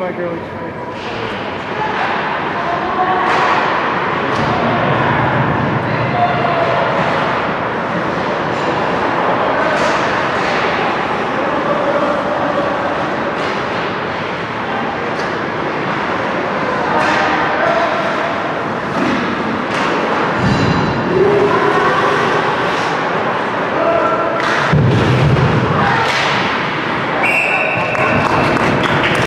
my girly traits.